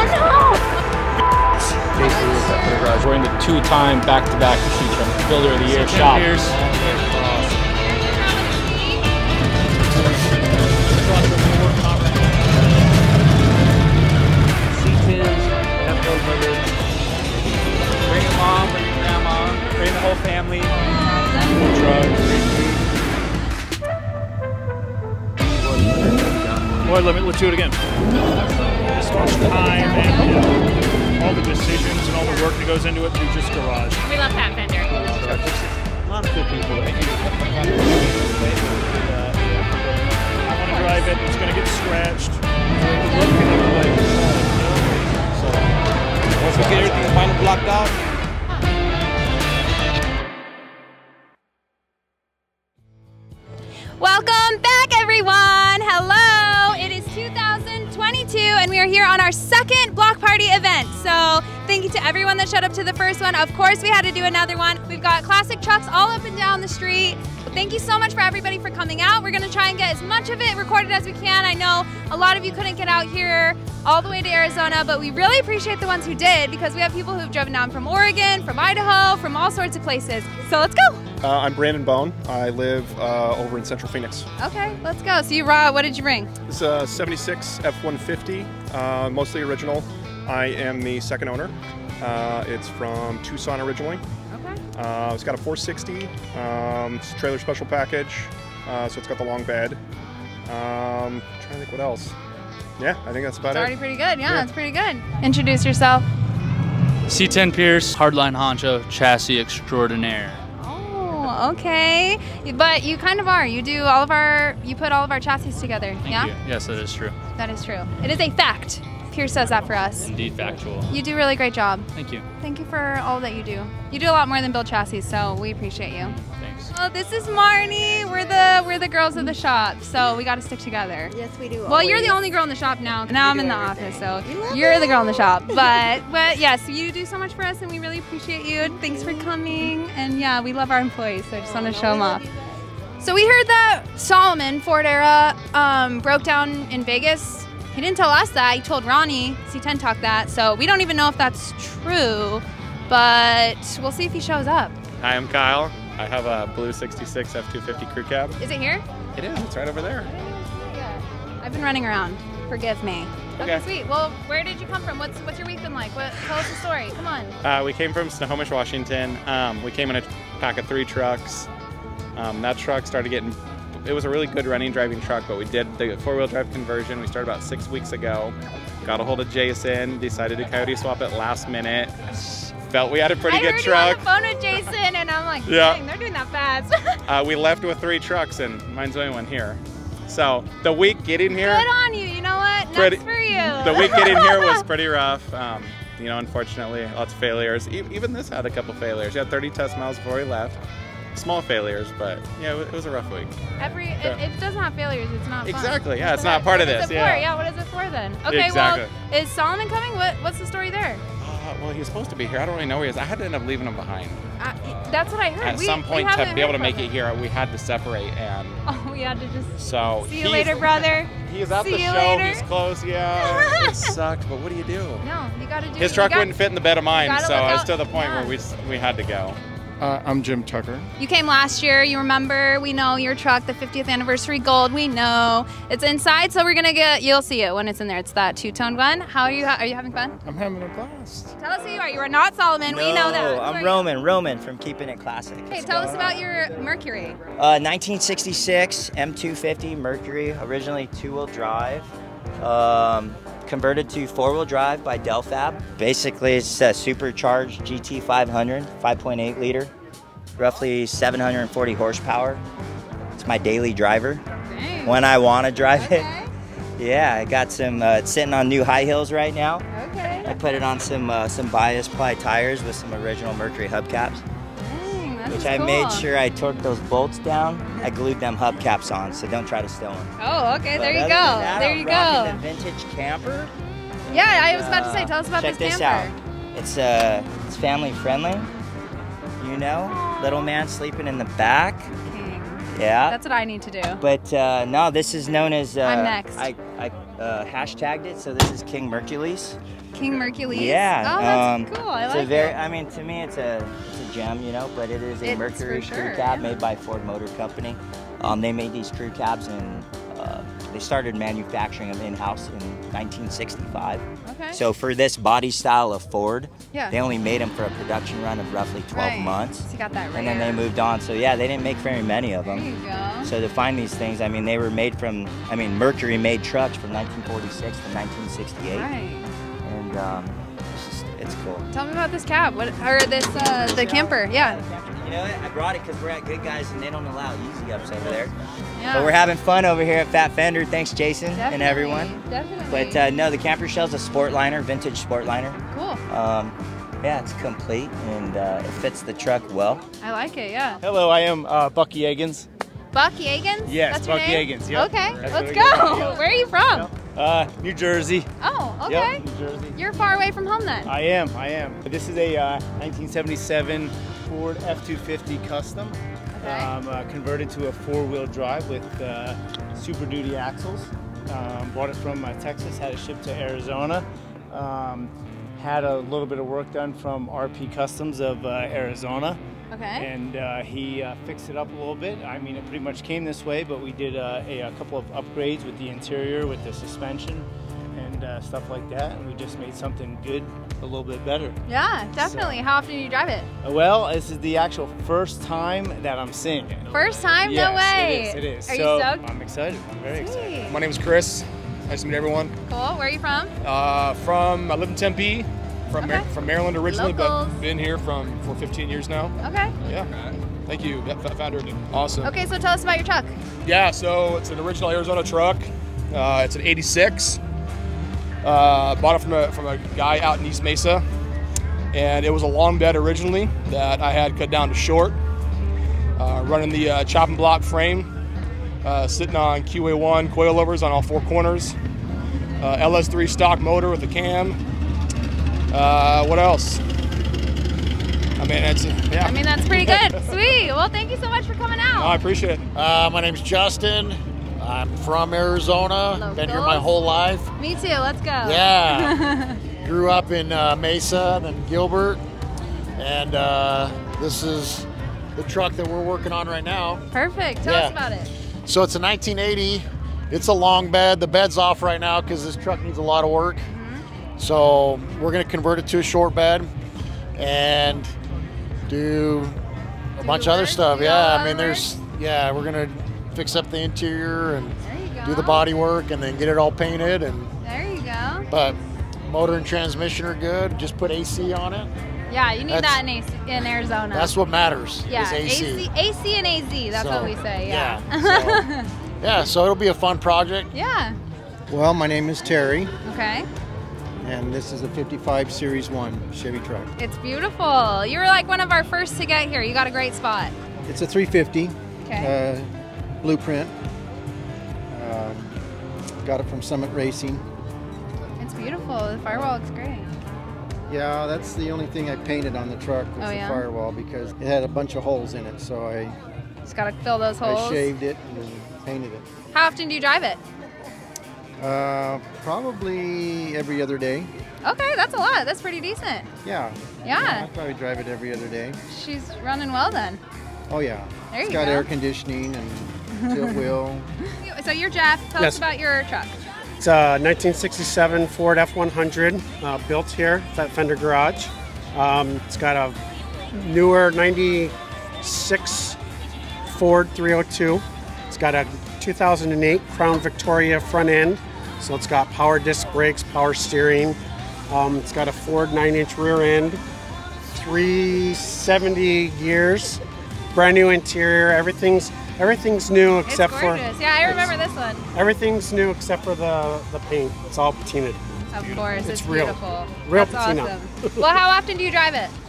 Oh no! Casey is at the garage. We're in the two-time back-to-back Sheet Builder of the Year shop. Bring your mom, bring grandma, bring the whole family. Boy, let me let's do it again. This much time and uh, all the decisions and all the work that goes into it through just garage. We love Fat Fender. A lot of good people. I want to drive it. It's going to get scratched. Once we get everything finally blocked out, here on our second block party event. So, thank you to everyone that showed up to the first one. Of course, we had to do another one. We've got classic trucks all up and down the street. Thank you so much for everybody for coming out. We're going to try and get as much of it recorded as we can. I know a lot of you couldn't get out here all the way to Arizona, but we really appreciate the ones who did because we have people who've driven down from Oregon, from Idaho, from all sorts of places. So, let's go. Uh, I'm Brandon Bone. I live uh, over in Central Phoenix. Okay, let's go. So, you, Ra, what did you bring? This is a 76 F-150, uh, mostly original. I am the second owner. Uh, it's from Tucson originally. Okay. Uh, it's got a 460. Um, it's a trailer special package, uh, so it's got the long bed. Um, trying to think what else. Yeah, I think that's about It's already it. pretty good. Yeah, Yeah. it's pretty good. Introduce yourself. C10 Pierce, hardline honcho, chassis extraordinaire. Oh, okay. But you kind of are. You do all of our. You put all of our chassis together. Thank yeah, you. Yes, that is true. that is true. It is a fact. Pierce says that for us. Indeed factual. You do a really great job. Thank you. Thank you for all that you do. You do a lot more than build chassis, so we appreciate you. Thanks. Oh, this is Marnie. We're the we're the girls of the shop, so we got to stick together. Yes, we do. Well, you're the only girl in the shop now. Now I'm in the everything. office, so You love you're the girl in the shop. But but yes, you do so much for us, and we really appreciate you. And thanks for coming. And yeah, we love our employees, so I just want to show them off. So we heard that Solomon Ford Era um, broke down in Vegas. He didn't tell us that. He told Ronnie C10 Talk that. So we don't even know if that's true, but we'll see if he shows up. Hi, I'm Kyle. I have a blue 66 F250 crew cab. Is it here? It is. It's right over there. I've been running around. Forgive me. Okay, Okay. sweet. Well, where did you come from? What's what's your week been like? What? Tell us the story. Come on. Uh, we came from Snohomish, Washington. Um, we came in a pack of three trucks. Um, that truck started getting. It was a really good running driving truck, but we did the four-wheel drive conversion. We started about six weeks ago. Got a hold of Jason. Decided to coyote swap it last minute. Felt we had a pretty I good heard truck. you on the phone with Jason, and I'm like, Yeah. dang, they're doing that fast. Uh, we left with three trucks, and mine's the only one here. So the week getting here. Good on you. You know what? Nuts Pretty- for you. the week getting here was pretty rough. Um, you know, unfortunately, lots of failures. E- even this had a couple failures. You had 30 test miles before we left. Small failures, but yeah, it was a rough week. Every Yeah. if it doesn't have failures, it's not fun. Exactly, yeah, it's So not that- part of this, it yeah. Yeah. What is it for then? Okay. Exactly. Well, is Solomon coming? What What's the story there? Uh, well, he was supposed to be here. I don't really know where he is. I had to end up leaving him behind. Uh, that's what I heard. At We- some point, to be able to make from it here, we had to separate, and Oh, we had to just so see you later, brother. He's at See the show. later. He's close. Yeah, it sucked, but what do you do? No, you got to do. His truck got- wouldn't fit in the bed of mine, so I was to the point yeah. where we we had to go. Uh, I'm Jim Tucker. You came last year. You remember? We know your truck, the 50th anniversary gold. We know it's inside, so we're gonna get. You'll see it when it's in there. It's that two-tone one. How are you? Are you having fun? I'm having a blast. Tell us who you are. You are not Solomon. we know that. Who I'm you? Roman. Roman from Keeping It Classic. Okay, tell us about your Mercury. Uh, 1966 M250 Mercury, originally two-wheel drive, um, converted to four-wheel drive by Delfab. Basically, it's a supercharged GT500, 5.8 liter, roughly 740 horsepower. It's my daily driver Dang. when I want to drive Okay. it. Yeah, I got some. Uh, it's sitting on new high heels right now. Okay. I put it on some uh, some bias ply tires with some original Mercury hubcaps. Which I cool. made sure I torqued those bolts down. I glued them hubcaps on, so don't try to steal them. Oh, okay. But There you go. that, there I'm you go. The vintage camper. Yeah, I was about to say. Uh, Tell us about check this this camper. out. It's uh, it's family friendly. You know, little man sleeping in the back. King. Yeah. That's what I need to do. But uh, no, this is known as. Uh, I'm next. I, I uh, hashtagged it, so this is King Mercules. King Mercules. Yeah. Oh, that's um, cool. I it's like a very, it. I mean, to me, it's a it's a gem, you know. But it is a It's Mercury for crew cab yeah. made by Ford Motor Company. Um, they made these crew cabs and uh, they started manufacturing them in house in 1965. Okay. So for this body style of Ford, Yeah. they only made them for a production run of roughly 12 Right. months. So got that And then they moved on. So yeah, they didn't make very many of There them. you go. So to find these things, I mean, they were made from, I mean, Mercury made trucks from 1946 to 1968, Right. And um, it's just, it's cool. Tell me about this cab. What or this uh the camper? Yeah. You know what? I brought it because we're at Good Guys and they don't allow easy ups over there. Yeah. But we're having fun over here at Fat Fender. Thanks, Jason Definitely, and everyone. Definitely. But uh, no, the camper shell's a sport liner, vintage sport liner. cool. Um, yeah, it's complete and uh, it fits the truck well. I like it. Yeah. Hello, I am uh, Bucky Eggins. Bucky Agins? Yes, That's Bucky name? Agins, yep. Okay, That's let's go. Where are you from? Uh, New Jersey. Oh, okay. Yep, New Jersey. You're far away from home then. I am, I am. This is a uh, 1977 Ford F-250 Custom. Okay. Um, uh, converted to a four-wheel drive with uh, Super Duty axles. Um, bought it from uh, Texas, had it shipped to Arizona. Um, had a little bit of work done from RP Customs of uh, Arizona. Okay. and uh, he uh, fixed it up a little bit. I mean, it pretty much came this way, but we did uh, a, a couple of upgrades with the interior, with the suspension, and uh, stuff like that. And we just made something good, a little bit better. yeah, definitely. How often do you drive it? Uh, Well, this is the actual first time that I'm seeing it. First time? yes, no way. It is. It is. Are so you stoked? I'm excited. I'm very excited. My name is Chris. Nice to meet everyone. Cool. Where are you from? Uh, from I live in Tempe, from Mar- from Maryland originally, Locals. but been here from for 15 years now. Okay. Yeah. Thank you, F- Founder. Awesome. Okay, so tell us about your truck. Yeah. So it's an original Arizona truck. Uh, it's an '86. Uh, bought it from a from a guy out in East Mesa, and it was a long bed originally that I had cut down to short. Uh, running the uh, chop and block frame, uh, sitting on QA1 coilovers on all four corners. Uh, LS3 stock motor with a cam. Uh, what else? I mean, it's yeah. I mean, that's pretty good. Sweet. Well, thank you so much for coming out. No, I appreciate it. Uh, my name's Justin. I'm from Arizona. Been here my whole life. Me too. Let's go. Yeah. Grew up in uh, Mesa, then Gilbert, and uh, this is the truck that we're working on right now. Perfect. Tell Yeah. us about it. So it's a 1980. It's a long bed. The bed's off right now because this truck needs a lot of work. So we're gonna convert it to a short bed and do a Do bunch of other stuff. Do Yeah, I the mean, work? there's yeah, we're gonna fix up the interior and There you go. do the body work and then get it all painted and There you go. but motor and transmission are good. Just put AC on it. Yeah, you need That's- that in, AC, in Arizona. That's what matters. yeah, is AC. AC, AC and AZ. That's So, what we say. Yeah. yeah, Yeah, so it'll be a fun project. yeah. Well, my name is Terry, Okay. And this is a 55 Series 1 Chevy truck. It's beautiful. You were like one of our first to get here. You got a great spot. It's a 350 Okay. uh, blueprint. Um, got it from Summit Racing. It's beautiful. The firewall looks great. Yeah, that's the only thing I painted on the truck was Oh, the firewall because it had a bunch of holes in it, so I, Just got to fill those holes. I holes. shaved it and painted it. How often do you drive it? Uh, probably every other day. Okay, that's a lot. That's pretty decent. Yeah. Yeah. I probably drive it every other day. She's running well then. Oh yeah. There it's you got go. air conditioning and tilt wheel. So you're Jeff. Tell Yes. us about your truck. It's a 1967 Ford F100 uh, built here at Fat Fender Garage. Um, it's got a newer 96 Ford 302. It's got a 2008 Crown Victoria front end. So it's got power disc brakes, power steering. Um, it's got a Ford 9 inch rear end, 370 gears, brand new interior. Everything's everything's new except it's for gorgeous. Yeah, I remember this one. Everything's new except for the, the paint. It's all patinaed. Of course, it's, It's real. beautiful. Real That's patina. awesome. well, how often do you drive it?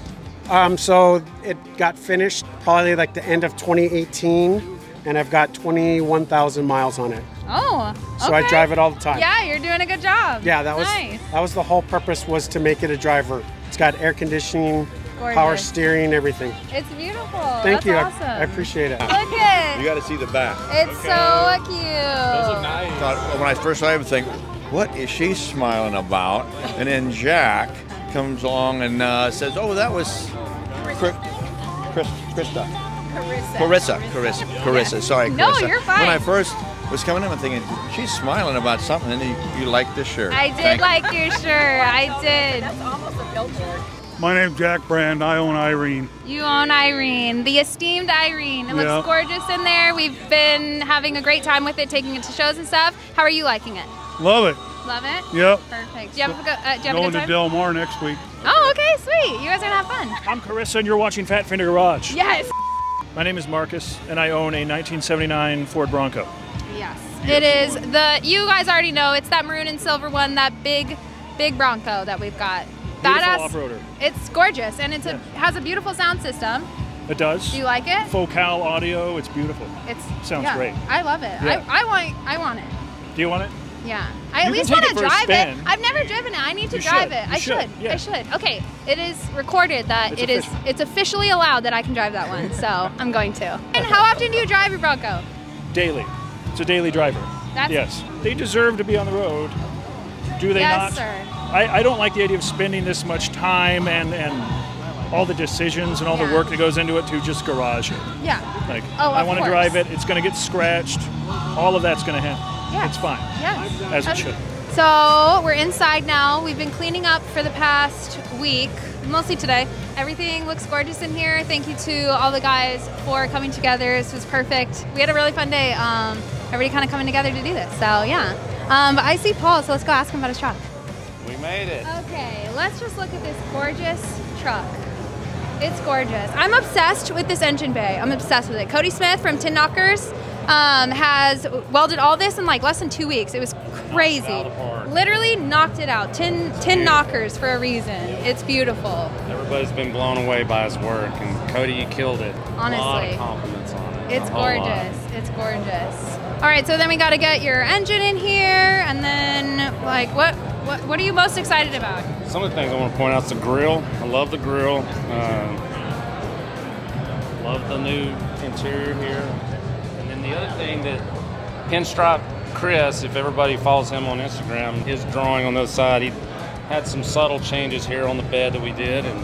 Um, so it got finished probably like the end of 2018, and I've got 21,000 miles on it. Oh, okay. So I drive it all the time. Yeah, you're doing a good job. Yeah, that was nice. that was the whole purpose was to make it a driver. It's got air conditioning, power steering, everything. It's beautiful. Thank That's you. I- Awesome. I, appreciate it. Look at You got to see the back. It's so cute. Thought, when I first saw everything, what is she smiling about? And then Jack comes along and uh, says, oh, that was Chris, Chris, Krista. Carissa. Carissa. Carissa. Sorry, No, Carissa. you're fine. When I first was coming in, I'm thinking, she's smiling about something, and you, you like this shirt. I did Thank you. like your shirt. I did. That's almost a billboard. My name's Jack Brand. I own Irene. You own Irene, the esteemed Irene. It looks Yeah. gorgeous in there. We've been having a great time with it, taking it to shows and stuff. How are you liking it? Love it. Love it? Yep. Perfect. Do you have a, go, uh, do you have a Going good to time? Del Mar next week. Oh, okay, sweet. You guys are gonna have fun. I'm Carissa, and you're watching Fat Fender Garage. Yes. My name is Marcus, and I own a 1979 Ford Bronco. Yes. It is the. You guys already know it's that maroon and silver one, that big, big Bronco that we've got. Beautiful Badass. off-roader. It's gorgeous and it's a has a beautiful sound system. It does. Do you like it? Focal audio. It's beautiful. It's Sounds yeah, great. I love it. Yeah. I, I want I want it. Do you want it? Yeah. I You at least want to drive it. I've never driven it. I need to You drive should. it. You I should, should. yeah. I should. Okay. It is recorded that It's it is. official. It's officially allowed that I can drive that one. So I'm going to. And how often do you drive your Bronco? Daily. It's a daily driver. That's- yes. They deserve to be on the road. Do they Yes, not? sir. I, I don't like the idea of spending this much time and, and all the decisions and all Yeah. the work that goes into it to just garage it. Yeah. Like, Oh, I want to drive it. It's going to get scratched. All of that's going to happen. Yeah. It's fine. Yes. As it should. So we're inside now. We've been cleaning up for the past week, mostly today. Everything looks gorgeous in here. Thank you to all the guys for coming together. This was perfect. We had a really fun day. Um, everybody kind of coming together to do this. So yeah. Um, but I see Paul, so let's go ask him about his truck. We made it. Okay, let's just look at this gorgeous truck. It's gorgeous. I'm obsessed with this engine bay. I'm obsessed with it. Cody Smith from Tin Knockers um, has welded all this in like less than two weeks. It was crazy. Literally knocked it out. Tin tin knockers for a reason. It's beautiful. Everybody's been blown away by his work, and Cody, you killed it. A lot Honestly. of compliments on it. It's A whole lot. gorgeous. It's gorgeous. All right, so then we got to get your engine in here, and then like what what what are you most excited about? Some of the things I want to point out is the grill. I love the grill. Um, love the new interior here. And the other thing that Pinstripe Chris, if everybody follows him on Instagram, his drawing on the other side, he had some subtle changes here on the bed that we did, and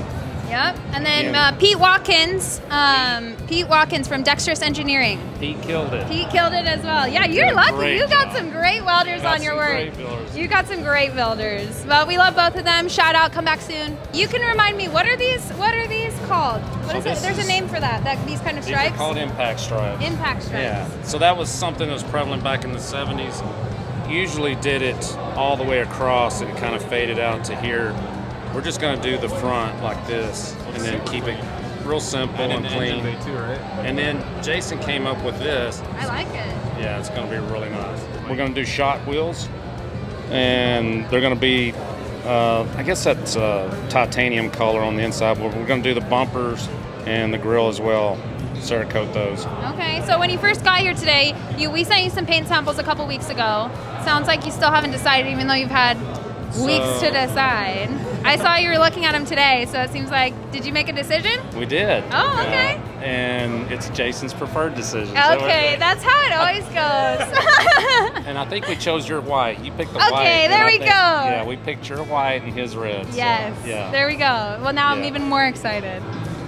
Yep. And then Yeah. uh, Pete Watkins, um, Pete Watkins from Dexterous Engineering. Pete killed it. Pete killed it as well. Yeah, you're lucky. You got some great welders Got on your work. You got some great builders. Well, we love both of them. Shout out. Come back soon. You can remind me what are these? What are these called? What So is it? There's is- a name for that. That these kind of stripes. These are called impact stripes. Impact stripes. Yeah. So that was something that was prevalent back in the 70s. Usually did it all the way across and it kind of faded out to here. We're just going to do the front like this and then keep it real simple And and, in the engine clean. too, right? And then Jason came up with this. I like it. Yeah, it's going to be really nice. We're going to do Schott wheels and they're going to be, uh, I guess that's uh, titanium color on the inside, but we're going to do the bumpers and the grill as well. Cerakote those. Okay, so when you first got here today, you we sent you some paint samples a couple weeks ago. Sounds like you still haven't decided, even though you've had weeks So- to decide. I saw you were looking at them today, so it seems like did you make a decision? We did. Oh, okay. Uh, and it's Jason's preferred decision. Okay, we're- that's how it always goes. And I think we chose your white. You picked the Okay, white. Okay, there we think- go. Yeah, we picked your white and his red. so, yes. yeah. There we go. Well, now I'm even more excited.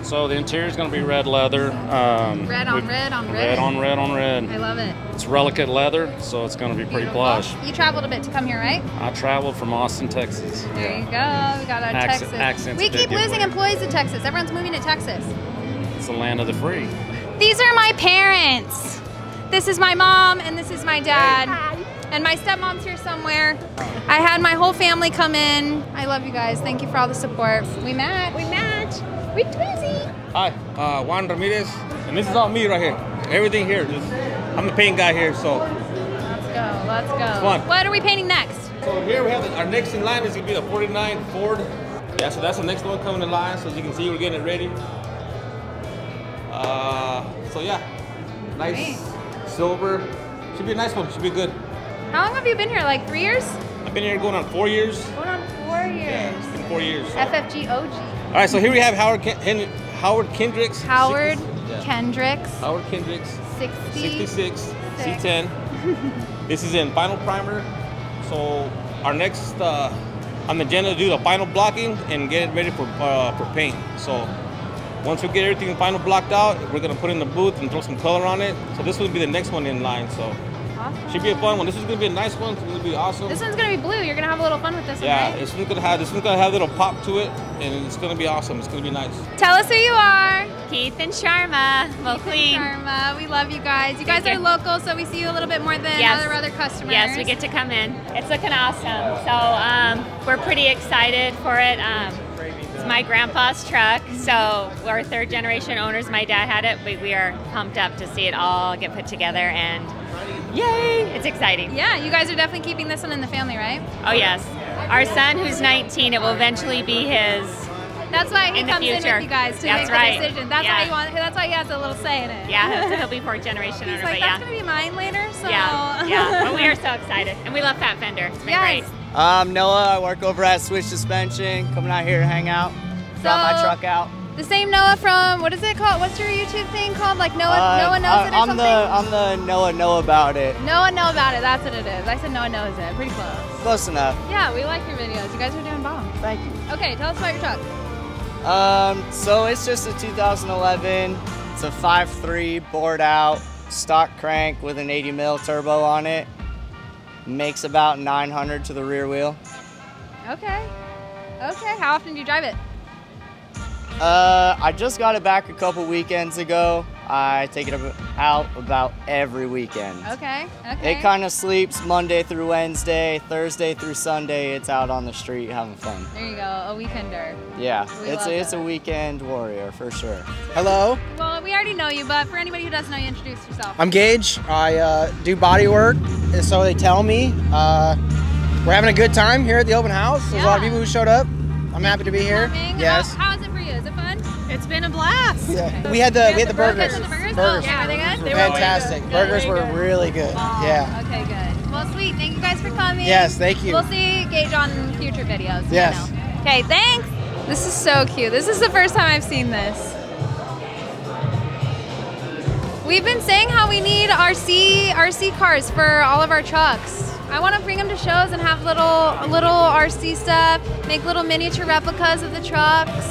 So the interior is going to be red leather. Um, Red on red on red. Red on red on red. I love it. It's relicate leather, so it's going to be pretty Beautiful. plush. You traveled a bit to come here, right? I traveled from Austin, Texas. There you go. We got our Accent- Texas. accent's we keep losing giveaway. employees in Texas. Everyone's moving to Texas. It's the land of the free. These are my parents. This is my mom and this is my dad. And my stepmom's here somewhere. I had my whole family come in. I love you guys. Thank you for all the support. We match. We match. Twizzy. Hi, uh, Juan Ramirez, and this is all me right here. Everything here. Just, I'm the paint guy here, so. Let's go. Let's go. Fun. What are we painting next? So here we have the, our next in line is gonna be the 49 Ford. Yeah, so that's the next one coming in line. So as you can see, we're getting it ready. Uh, so yeah, nice silver. Should be a nice one. Should be good. How long have you been here? Like three years? I've been here going on four years. Going on four years. It's been four years. so. FFG OG. All right, so here we have Howard Ken- Hen- Howard Kendricks. Howard 60 yeah. Kendricks. Howard Kendricks. 60. 66 C10. this is in final primer. So our next uh, on the agenda to do the final blocking and get it ready for uh, for paint. So once we get everything final blocked out, we're gonna put it in the booth and throw some color on it. So this will be the next one in line. So should be a fun one. This is gonna be a nice one. It's gonna be awesome. This one's gonna be blue. You're gonna have a little fun with this yeah, one, right? this one's gonna have this one's gonna have a little pop to it, and it's gonna be awesome. It's gonna be nice. Tell us who you are. Keith and Sharma, Mo Queen. Sharma, we love you guys. You guys are local, so we see you a little bit more than Yes. other other customers. Yes, we get to come in. It's looking awesome. So um, we're pretty excited for it. Um, it's my grandpa's truck, so we're third generation owners. My dad had it, but we are pumped up to see it all get put together and yay! It's exciting. Yeah, you guys are definitely keeping this one in the family, right? Oh yes, our son who's 19, it will eventually be his. That's why he in comes in future. with you guys to That's make right. the decision. That's yeah. why he wants. That's why he has a little say in it. Yeah, so he'll be fourth generation He's owner, like, that's yeah. gonna be mine later. So Yeah, yeah. But we are so excited, and we love Fat Fender. It's been Yes. great. I'm Noah. I work over at Switch Suspension. Coming out here to hang out. Brought my truck out. The same Noah from what is it called? What's your YouTube thing called? Like Noah Uh, Noah knows I- it or I'm something. the I'm the Noah know about it. Noah know about it. That's what it is. I said Noah knows it. Pretty close. Close enough. Yeah, we like your videos. You guys are doing bomb. Thank you. Okay, tell us about your truck. Um, so it's just a 2011. It's a 5.3 bored out stock crank with an 80 mil turbo on it. Makes about 900 to the rear wheel. Okay. Okay. How often do you drive it? Uh, I just got it back a couple weekends ago. I take it out about every weekend. Okay. Okay. It kind of sleeps Monday through Wednesday, Thursday through Sunday. It's out on the street having fun. there you go. A weekender. Yeah, We it's a, it's a weekend warrior for sure. Hello, Well, we already know you, but for anybody who doesn't know you, introduce yourself. I'm Gage. I uh, do body work, and so they tell me. Uh, we're having a good time here at the open house. There's a lot of people who showed up. I'm happy to be here. Yes. How, how It's been a blast. Yeah. We had the we had the burgers. The burgers? Burgers. Oh, yeah, are they good? They were Fantastic. good. Burgers were good. really good. Oh, Yeah. Okay, good. Well, sweet. Thank you guys for coming. Yes, thank you. We'll see Gage on future videos. you Yes. know. Okay, thanks. This is so cute. This is the first time I've seen this. We've been saying how we need RC RC cars for all of our trucks. I want to bring them to shows and have little little RC stuff, make little miniature replicas of the trucks.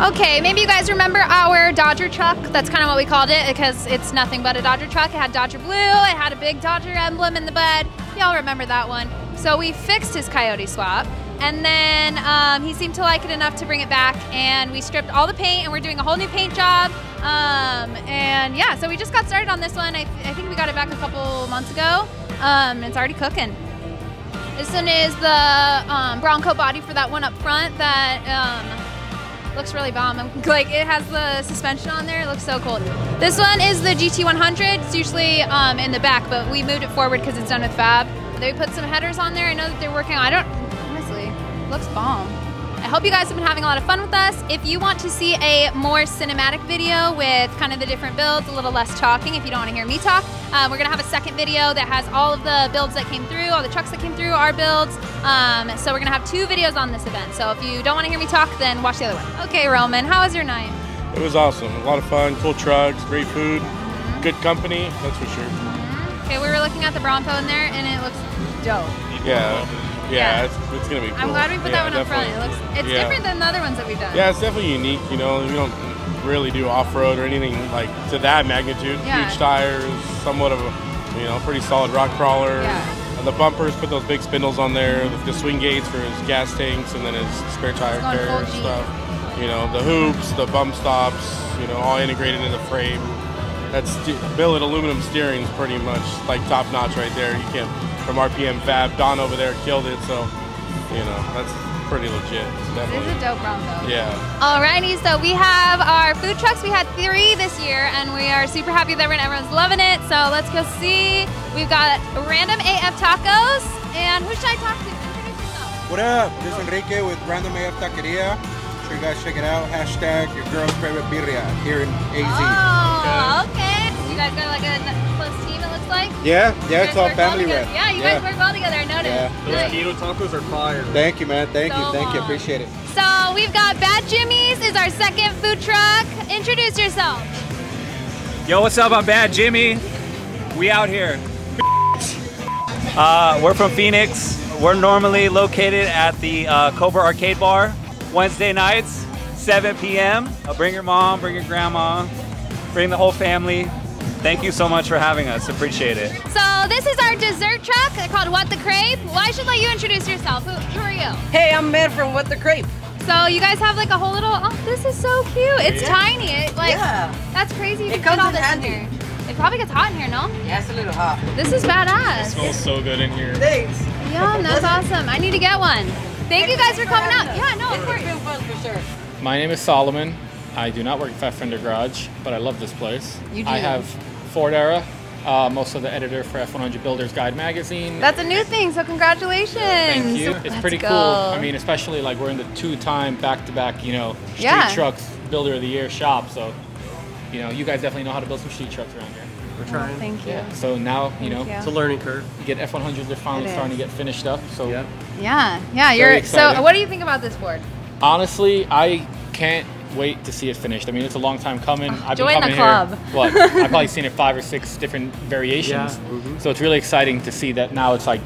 Okay, maybe you guys remember our Dodger truck. That's kind of what we called it because it's nothing but a Dodger truck. It had Dodger Blue, it had a big Dodger emblem in the bed. Y'all remember that one. So we fixed his Coyote swap. And then um, he seemed to like it enough to bring it back, and we stripped all the paint, and we're doing a whole new paint job. Um, and yeah, so we just got started on this one. I, I think we got it back a couple months ago. Um, it's already cooking. This one is the um, Bronco body for that one up front that um, looks really bomb. I'm- Like it has the suspension on there. It looks so cool. This one is the GT100. It's usually um, in the back, but we moved it forward because it's done with Fab. They put some headers on there. I know that they're working on. I don't honestly looks bomb. I hope you guys have been having a lot of fun with us. If you want to see a more cinematic video with kind of the different builds, a little less talking, if you don't want to hear me talk, um, we're gonna have a second video that has all of the builds that came through, all the trucks that came through, our builds. Um, so we're gonna have two videos on this event. So if you don't want to hear me talk, then watch the other one. Okay, Roman, how was your night? It was awesome. A lot of fun, cool trucks, great food, good company, that's for sure. Okay, we were looking at the Bronco in there, and it looks dope. Yeah, yeah, Yeah. It's, it's gonna be cool. I'm glad we put Yeah, that one up front. It looks it's Yeah. different than the other ones that we've done. Yeah, it's definitely unique. You know, we don't really do off-road or anything like to that magnitude. Huge tires, somewhat of a, you know, pretty solid rock crawler. Yeah. And the bumpers put those big spindles on there, the, the swing gates for his gas tanks, and then his spare tire carrier full and G. stuff. You know, the hoops, the bump stops, you know, all integrated in the frame. That's st- billet aluminum steering is pretty much like top notch right there. You can't from RPM Fab. Don over there killed it, so you know that's pretty legit. It's It is definitely. a dope Bronco. Yeah. Alrighty, so we have our food trucks. We had three this year, and we are super happy that everyone's loving it. So let's go see. We've got Random AF Tacos, and who should I talk to? What up? This is Enrique with Random AF Taqueria. Sure you guys check it out. Hashtag your girl's favorite birria here in AZ. Oh, okay. You guys got like a n- close team, it looks like. Yeah, You yeah, guys it's all work well family together. rep. Yeah, you guys work well together. I noticed. Yeah. Nice. keto tacos are fire. Thank you, man. Thank So you. Thank you. Appreciate it. So we've got Bad Jimmy's is our second food truck. Introduce yourself. Yo, what's up? I'm Bad Jimmy. We out here. Uh, we're from Phoenix. We're normally located at the uh, Cobra Arcade Bar Wednesday nights, 7 p.m. Uh, bring your mom, bring your grandma, bring the whole family. Thank you so much for having us. Appreciate it. So this is our dessert truck They're called What the Crepe. Well, I should let you introduce yourself. Who, who are you? Hey, I'm Matt from What the Crepe. So you guys have like a whole little. Oh, this is so cute. It's Yeah. tiny. It, like Yeah. that's crazy. You It can comes all in this handy. in here. It probably gets hot in here, no? Yeah, it's a little hot. This is badass. It smells so good in here. Thanks. Yum, that's awesome. I need to get one. Thank you guys for coming out. Yeah, no, of course. It's been fun for sure. My name is Solomon. I do not work at Fat Fender Garage, but I love this place. You do. I have Ford Era. Uh, I'm also the editor for F100 Builders Guide magazine. That's a new thing, so congratulations. Thank you. It's Let's pretty go. cool. I mean, especially like we're in the two-time back-to-back, you know, street Yeah. trucks Builder of the Year shop. So, you know, you guys definitely know how to build some street trucks around here. We're trying. Thank you. Yeah. So now, you know, Thank you. It's a learning curve. you get F100s. They're finally starting to get finished up. So, Yep. Yeah, yeah. Very You're so. What do you think about this board? honestly, I can't wait to see it finished. I mean, it's a long time coming. I've join been the coming club. here. What? I've probably seen it five or six different variations. Yeah, mhm. So it's really exciting to see that now it's like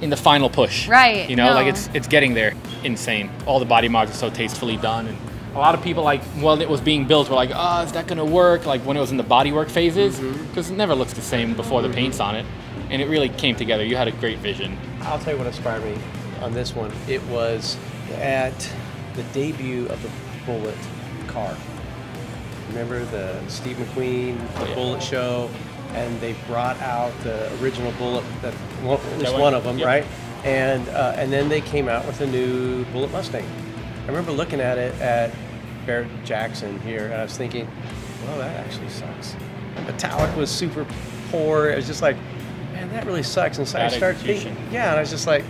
in the final push. Right, You know, no. like it's it's getting there. Insane. All the body mods are so tastefully done, and a lot of people like while it was being built were like, oh, is that gonna work? Like when it was in the bodywork phases, Mm-hmm. because it never looks the same before the paint's on it, and it really came together. You had a great vision. I'll tell you what inspired me on this one. It was at the debut of the Bullitt car. Remember the Steve McQueen, the Oh, yeah. Bullitt show, and they brought out the original Bullitt, that least That one? one of them, Yep. right? And uh, and then they came out with a new Bullitt Mustang. I remember looking at it at Barrett Jackson here, and I was thinking, well, that actually sucks. The metallic was super poor. It was just like, man, that really sucks. And so I started execution. thinking, yeah, and I was just like,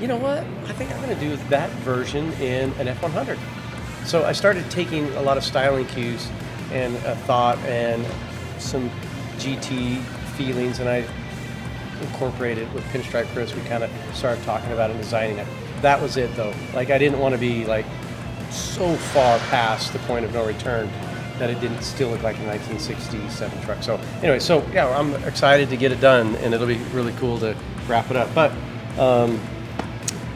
you know what? I think I'm going to do that version in an F100. So I started taking a lot of styling cues and a thought and some GT feelings, and I incorporated with Pinstripe Chris. We kind of started talking about it and designing it. That was it, though. Like I didn't want to be like so far past the point of no return that it didn't still look like a 1967 truck. So anyway, so yeah, I'm excited to get it done, and it'll be really cool to wrap it up. But um,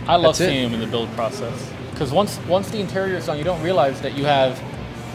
I love That's it. seeing them in the build process because once once the interior is done, you don't realize that you have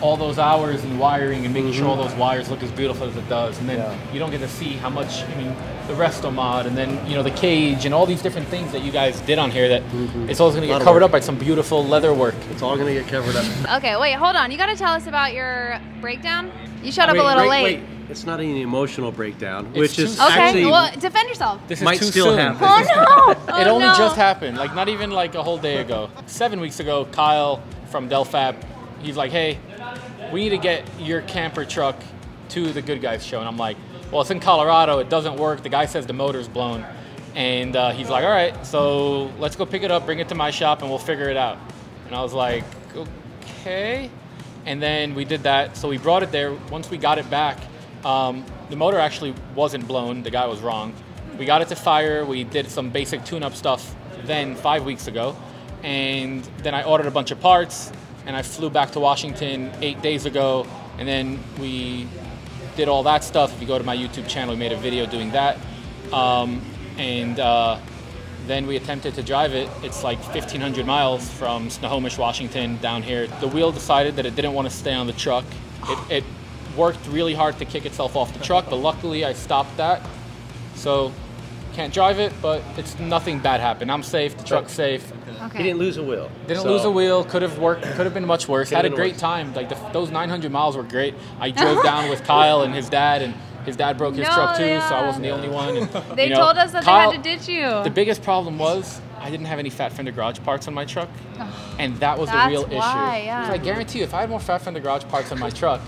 all those hours in wiring and making sure all those wires look as beautiful as it does, and then Mm-hmm. Yeah. you don't get to see how much. I mean, the resto mod, and then you know the cage and all these different things that you guys did on here. That it's always going to Mm-hmm. Get covered work. up by some beautiful leather work. it's all going to get covered up. Okay, wait, hold on. You got to tell us about your breakdown. You showed up Wait, a little wait, late. wait. It's not an emotional breakdown, It's which is soon. Okay, actually well, defend yourself. This is Might too still soon. happen. Oh no! it Oh, only no. just happened, like not even like a whole day ago. Seven weeks ago, Kyle from Delfab, he's like, "Hey, we need to get your camper truck to the Good Guys show," and I'm like, "Well, it's in Colorado. It doesn't work. The guy says the motor's blown." And uh, he's like, "All right, so let's go pick it up, bring it to my shop, and we'll figure it out." And I was like, "Okay." And then we did that. So we brought it there. Once we got it back, um, the motor actually wasn't blown. The guy was wrong. We got it to fire. We did some basic tune-up stuff then five weeks ago, and then I ordered a bunch of parts, and I flew back to Washington eight days ago, and then we did all that stuff. If you go to my YouTube channel, we made a video doing that, um, and uh, then we attempted to drive it. It's like 1,500 miles from Snohomish, Washington, down here. The wheel decided that it didn't want to stay on the truck. It, it worked really hard to kick itself off the truck, but luckily I stopped that. So can't drive it, but it's nothing bad happened. I'm safe. The truck's safe. Okay. he didn't lose a wheel. Didn't So- lose a wheel. Could have worked. Could have been much worse. Had a great worse. time. Like the, those 900 miles were great. I drove down with Kyle and his dad, and his dad broke his No, truck too, yeah. so I wasn't the only one. And, They you know, told us that Kyle- they had to ditch you. The biggest problem was I didn't have any Fat Fender Garage parts on my truck, and that was That's the real why, issue. yeah. 'Cause I guarantee you, if I had more Fat Fender Garage parts on my truck,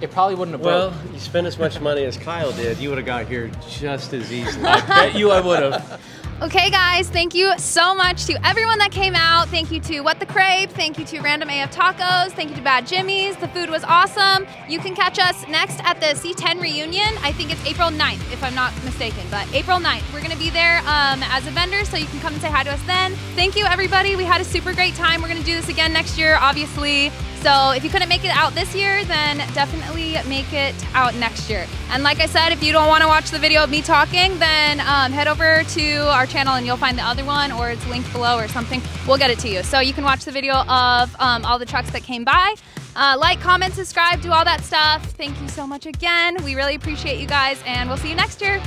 it probably wouldn't have Well, broke. you spend as much money as Kyle did, you would have got here just as easily. I bet you I would have. Okay, guys, thank you so much to everyone that came out. Thank you to What the Crepe. Thank you to Random AF Tacos. Thank you to Bad Jimmy's. The food was awesome. You can catch us next at the C10 reunion. I think it's April 9th, if I'm not mistaken, but April 9th. We're going to be there um, as a vendor, so you can come and say hi to us then. Thank you, everybody. We had a super great time. We're going to do this again next year, obviously. So if you couldn't make it out this year, then definitely make it out next year. And like I said, if you don't want to watch the video of me talking, then um, head over to our channel and you'll find the other one, or it's linked below or something. We'll get it to you. So you can watch the video of um, all the trucks that came by. Uh, like, comment, subscribe, do all that stuff. Thank you so much again. We really appreciate you guys, and we'll see you next year.